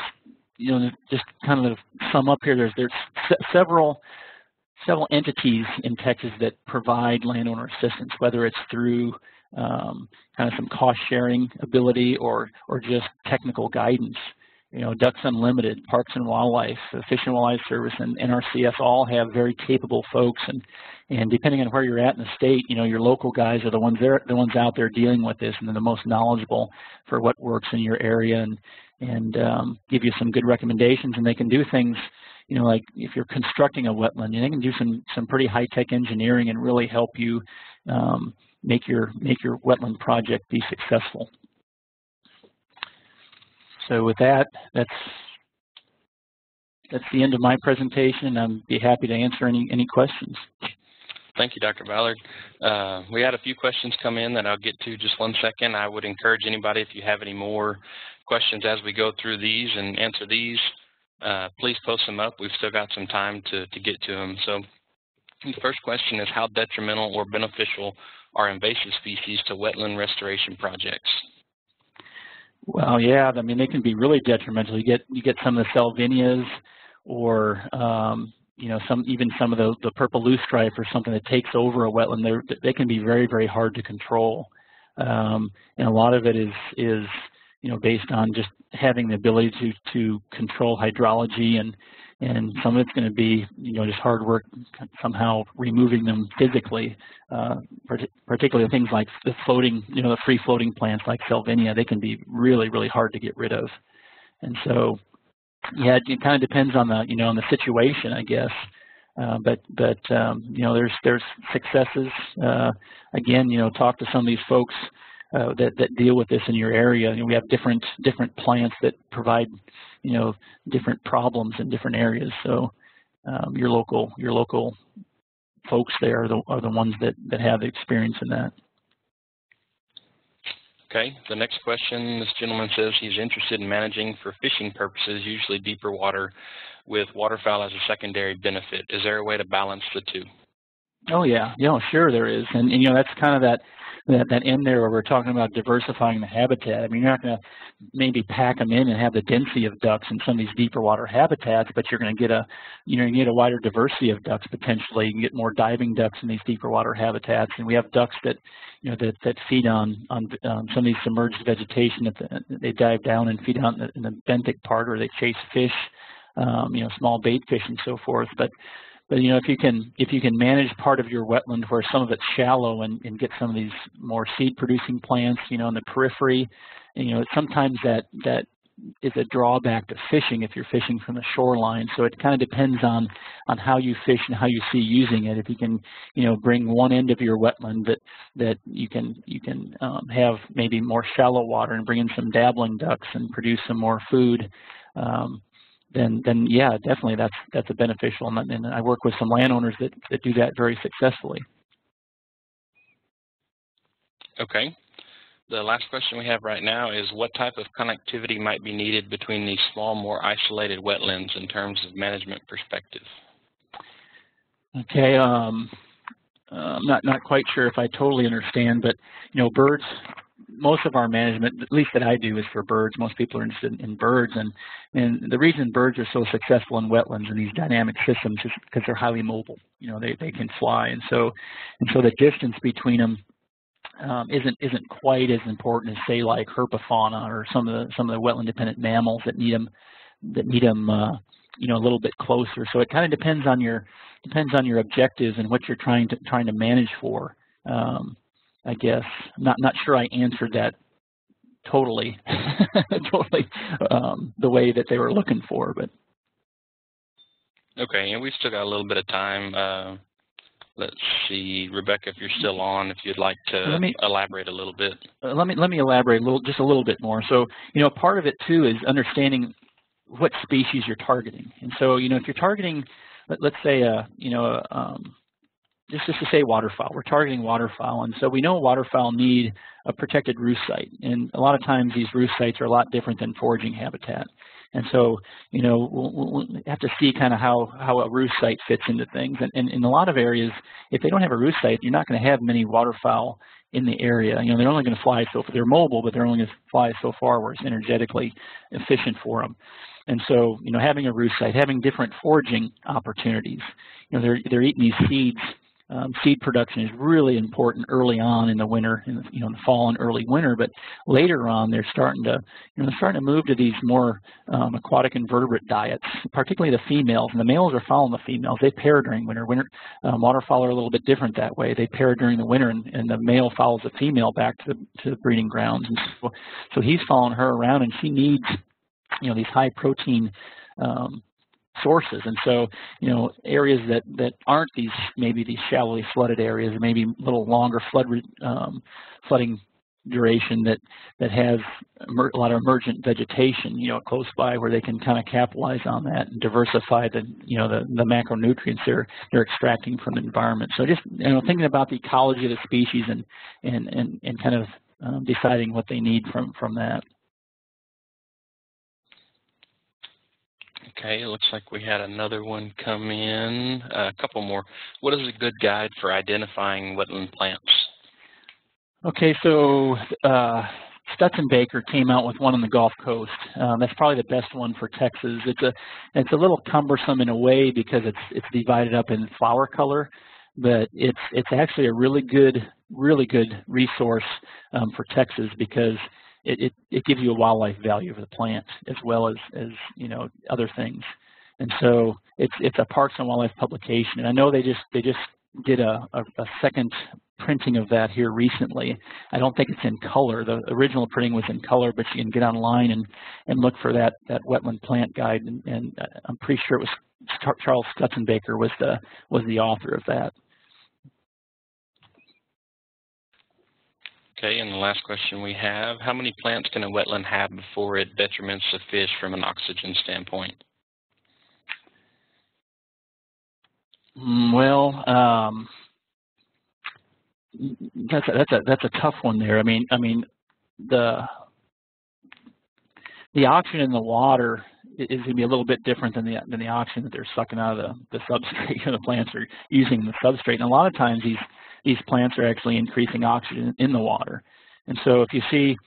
you know, just kind of sum up here, there's, there's several, several entities in Texas that provide landowner assistance, whether it's through um, kind of some cost sharing ability or, or just technical guidance you know, Ducks Unlimited, Parks and Wildlife, the Fish and Wildlife Service, and NRCS all have very capable folks. And and depending on where you're at in the state, you know, your local guys are the ones there, the ones out there dealing with this, and they're the most knowledgeable for what works in your area, and and um, give you some good recommendations. And they can do things, you know, like if you're constructing a wetland, you they can do some some pretty high tech engineering and really help you um, make your make your wetland project be successful. So with that, that's that's the end of my presentation, I'd be happy to answer any, any questions. Thank you, Dr. Ballard. Uh, we had a few questions come in that I'll get to just one second. I would encourage anybody, if you have any more questions as we go through these and answer these, uh, please post them up. We've still got some time to, to get to them. So the first question is how detrimental or beneficial are invasive species to wetland restoration projects? Well, yeah, I mean they can be really detrimental. You get you get some of the salvinias, or um, you know some even some of the the purple loosestrife or something that takes over a wetland. They're, they can be very very hard to control, um, and a lot of it is is you know based on just having the ability to to control hydrology and and some of it's going to be, you know, just hard work somehow removing them physically, uh, particularly things like the floating, you know, the free floating plants like Salvinia, they can be really, really hard to get rid of. And so, yeah, it kind of depends on the, you know, on the situation, I guess. Uh, but but um, you know, there's there's successes. Uh, again, you know, talk to some of these folks uh, that, that deal with this in your area. You know, we have different different plants that provide, you know, different problems in different areas. So um, your local your local folks there are the, are the ones that, that have the experience in that. Okay, the next question, this gentleman says he's interested in managing for fishing purposes, usually deeper water, with waterfowl as a secondary benefit. Is there a way to balance the two? Oh yeah, yeah, sure there is, and, and you know that's kind of that that, that end there where we're talking about diversifying the habitat. I mean, you're not going to maybe pack them in and have the density of ducks in some of these deeper water habitats, but you're going to get a, you know, you get a wider diversity of ducks potentially. You can get more diving ducks in these deeper water habitats, and we have ducks that, you know, that that feed on on um, some of these submerged vegetation. That the, they dive down and feed on in the benthic part, or they chase fish, um, you know, small bait fish and so forth. But but you know, if you can if you can manage part of your wetland where some of it's shallow and, and get some of these more seed-producing plants, you know, in the periphery, and, you know, sometimes that that is a drawback to fishing if you're fishing from the shoreline. So it kind of depends on on how you fish and how you see using it. If you can, you know, bring one end of your wetland that that you can you can um, have maybe more shallow water and bring in some dabbling ducks and produce some more food. Um, then then yeah, definitely that's that's a beneficial. And, and I work with some landowners that that do that very successfully. Okay. The last question we have right now is what type of connectivity might be needed between these small, more isolated wetlands in terms of management perspective? Okay, um, I'm not, not quite sure if I totally understand, but you know, birds most of our management, at least that I do, is for birds. Most people are interested in birds, and and the reason birds are so successful in wetlands and these dynamic systems is because they're highly mobile. You know, they they can fly, and so and so the distance between them um, isn't isn't quite as important as say like herpetofauna or some of the some of the wetland dependent mammals that need them that need them uh, you know a little bit closer. So it kind of depends on your depends on your objectives and what you're trying to trying to manage for. Um, I guess I'm not not sure I answered that totally totally um, the way that they were looking for, but okay. And we've still got a little bit of time. Uh, let's see, Rebecca, if you're still on, if you'd like to me, elaborate a little bit. Uh, let me let me elaborate a little, just a little bit more. So, you know, part of it too is understanding what species you're targeting. And so, you know, if you're targeting, let, us say, a, uh, you know, a, um, just, just to say waterfowl, we're targeting waterfowl, and so we know waterfowl need a protected roost site, and a lot of times these roost sites are a lot different than foraging habitat. And so, you know, we'll, we'll have to see kind of how, how a roost site fits into things. And, and in a lot of areas, if they don't have a roost site, you're not going to have many waterfowl in the area. You know, they're only going to fly so they're mobile, but they're only going to fly so far where it's energetically efficient for them. And so, you know, having a roost site, having different foraging opportunities. You know, they're they're eating these seeds um, seed production is really important early on in the winter, in the, you know, in the fall and early winter. But later on, they're starting to, you know, they're starting to move to these more um, aquatic invertebrate diets, particularly the females. And the males are following the females. They pair during winter. Winter um, waterfowl are a little bit different that way. They pair during the winter, and, and the male follows the female back to the, to the breeding grounds. And so, so he's following her around, and she needs, you know, these high protein um, sources. And so, you know, areas that, that aren't these, maybe these shallowly flooded areas, maybe a little longer flood um, flooding duration that, that has a lot of emergent vegetation, you know, close by where they can kind of capitalize on that and diversify the, you know, the, the macronutrients they're, they're extracting from the environment. So just, you know, thinking about the ecology of the species and, and, and, and kind of um, deciding what they need from, from that. Okay, it looks like we had another one come in. Uh, a couple more. What is a good guide for identifying wetland plants? Okay, so uh, Stutzenbaker came out with one on the Gulf Coast. Um, that's probably the best one for Texas. It's a it's a little cumbersome in a way because it's it's divided up in flower color, but it's it's actually a really good really good resource um, for Texas because it, it, it gives you a wildlife value of the plant as well as, as you know other things. And so it's it's a Parks and Wildlife publication. And I know they just they just did a, a, a, second printing of that here recently. I don't think it's in color. The original printing was in color, but you can get online and, and look for that, that wetland plant guide. And, and uh, I'm pretty sure it was Charles Stutzenbaker was the, was the author of that. Okay, and the last question we have, how many plants can a wetland have before it detriments the fish from an oxygen standpoint? Mm, well, um, that's a, that's a that's a tough one there. I mean, I mean, the the oxygen in the water is going to be a little bit different than the than the oxygen that they're sucking out of the, the substrate. You know the plants are using the substrate, and a lot of times these these plants are actually increasing oxygen in the water. And so if you see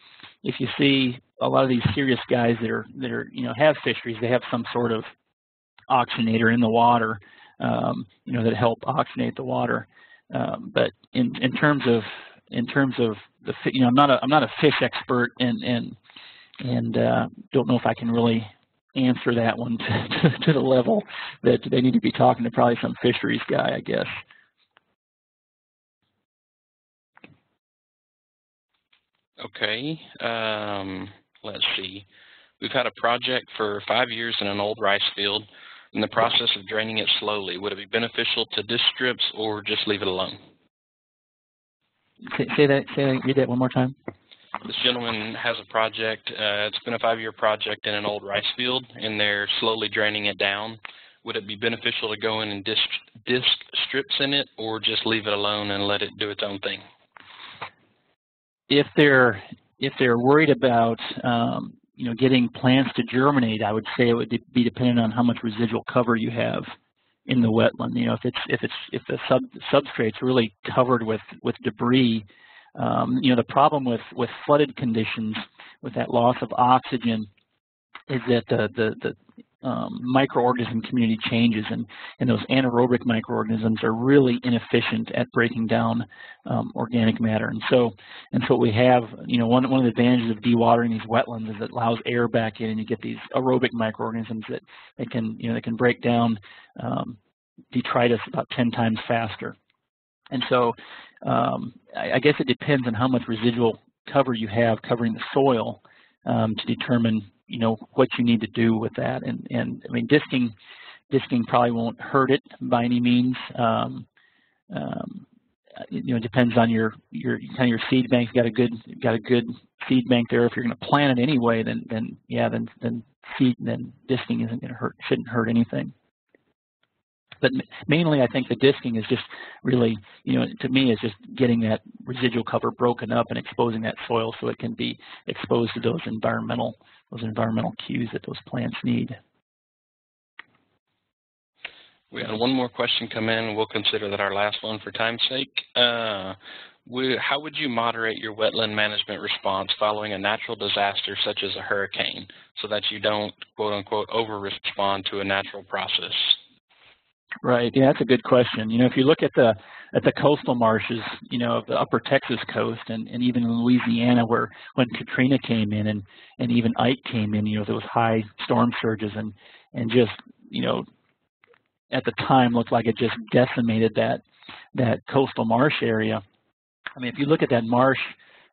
if you see a lot of these serious guys that are that are you know have fisheries, they have some sort of oxygenator in the water, um, you know, that help oxygenate the water. Um, but in in terms of in terms of the you know I'm not a I'm not a fish expert and and and uh, don't know if I can really answer that one to, to, the level that they need to be talking to probably some fisheries guy, I guess. Okay, um, let's see. We've had a project for five years in an old rice field in the process of draining it slowly. Would it be beneficial to disc strips or just leave it alone? Say, say that, say that, read that one more time. This gentleman has a project, uh, it's been a five-year project in an old rice field, and they're slowly draining it down. Would it be beneficial to go in and disc, disc strips in it, or just leave it alone and let it do its own thing? if they're if they're worried about um, you know getting plants to germinate, I would say it would be dependent on how much residual cover you have in the wetland. You know, if it's if it's if the sub substrate's really covered with with debris, um, you know, the problem with with flooded conditions with that loss of oxygen is that the the, the um, microorganism community changes, and, and those anaerobic microorganisms are really inefficient at breaking down um, organic matter. And so, and so we have, you know, one, one of the advantages of dewatering these wetlands is it allows air back in, and you get these aerobic microorganisms that, that can, you know, that can break down um, detritus about 10 times faster. And so um, I, I, guess it depends on how much residual cover you have covering the soil um, to determine you know what you need to do with that. And and I mean disking disking probably won't hurt it by any means. Um, um, you know, it depends on your your kind of your seed bank. You got a good got a good seed bank there. If you're going to plant it anyway, then then yeah, then then seed then disking isn't going to hurt. Shouldn't hurt anything. But mainly, I think the disking is just really, you know, to me, is just getting that residual cover broken up and exposing that soil so it can be exposed to those environmental those environmental cues that those plants need. We had one more question come in. We'll consider that our last one for time's sake. Uh, we, how would you moderate your wetland management response following a natural disaster such as a hurricane so that you don't, quote unquote, over-respond to a natural process? Right. Yeah, that's a good question. You know, if you look at the at the coastal marshes, you know, of the upper Texas coast and, and even in Louisiana where when Katrina came in and, and even Ike came in, you know, there was high storm surges and, and just, you know, at the time looked like it just decimated that that coastal marsh area. I mean, if you look at that marsh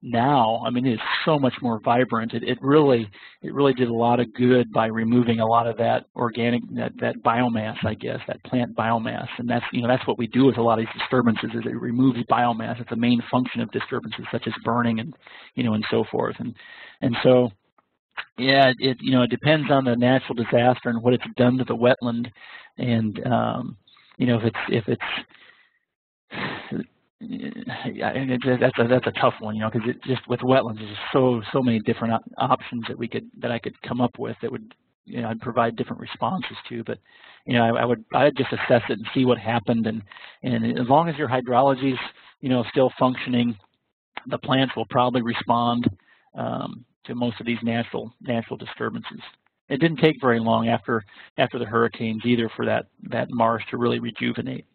now, I mean, it is so much more vibrant. It, it really, it really did a lot of good by removing a lot of that organic, that, that biomass, I guess, that plant biomass. And that's, you know, that's what we do with a lot of these disturbances is it removes biomass. It's the main function of disturbances such as burning and, you know, and so forth. And, and so, yeah, it, you know, it depends on the natural disaster and what it's done to the wetland. And, um, you know, if it's, if it's, yeah, that's a that's a tough one, you know, because just with wetlands, there's so so many different op options that we could that I could come up with that would you know I'd provide different responses to. But you know, I, I would I'd just assess it and see what happened, and and as long as your hydrology is you know still functioning, the plants will probably respond um, to most of these natural natural disturbances. It didn't take very long after after the hurricanes either for that that marsh to really rejuvenate.